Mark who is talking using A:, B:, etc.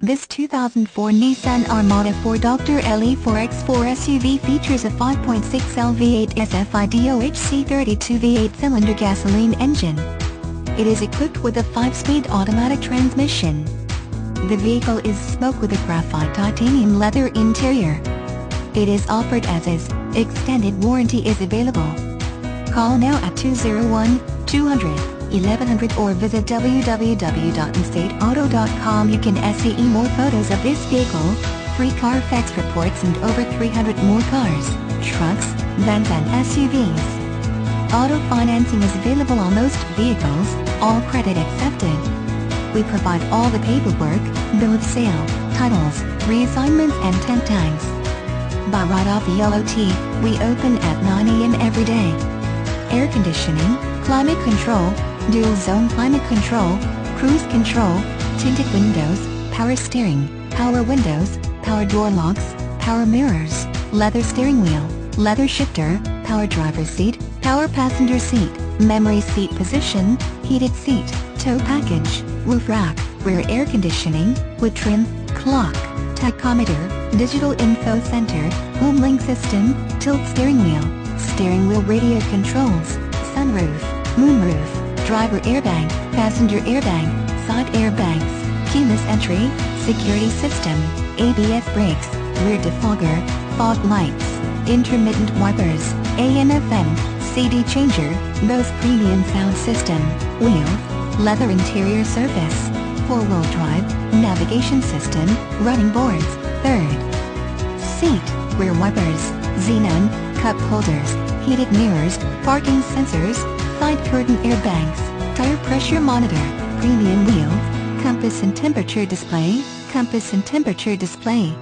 A: This 2004 Nissan Armada 4 Dr. LE4X4 SUV features a 5.6L V8 SFI DOHC 32 V8 cylinder gasoline engine. It is equipped with a 5-speed automatic transmission. The vehicle is smoked with a graphite titanium leather interior. It is offered as is, extended warranty is available. Call now at 201-200. 1100 or visit www.instateauto.com You can see more photos of this vehicle, free Carfax reports and over 300 more cars, trucks, vans and SUVs. Auto financing is available on most vehicles, all credit accepted. We provide all the paperwork, bill of sale, titles, reassignments and temp tags. Buy right off the LOT, we open at 9 a.m. every day. Air conditioning, climate control, dual zone climate control, cruise control, tinted windows, power steering, power windows, power door locks, power mirrors, leather steering wheel, leather shifter, power driver seat, power passenger seat, memory seat position, heated seat, tow package, roof rack, rear air conditioning, wood trim, clock, tachometer, digital info center, home link system, tilt steering wheel, steering wheel radio controls, sunroof, moonroof, driver airbag, passenger airbag, side airbags, keyless entry, security system, ABS brakes, rear defogger, fog lights, intermittent wipers, AM-FM, CD changer, Bose premium sound system, wheels, leather interior surface, four-wheel drive, navigation system, running boards, third. Seat, rear wipers, xenon, cup holders, heated mirrors, parking sensors, side curtain airbags, tire pressure monitor, premium wheels, compass and temperature display, compass and temperature display.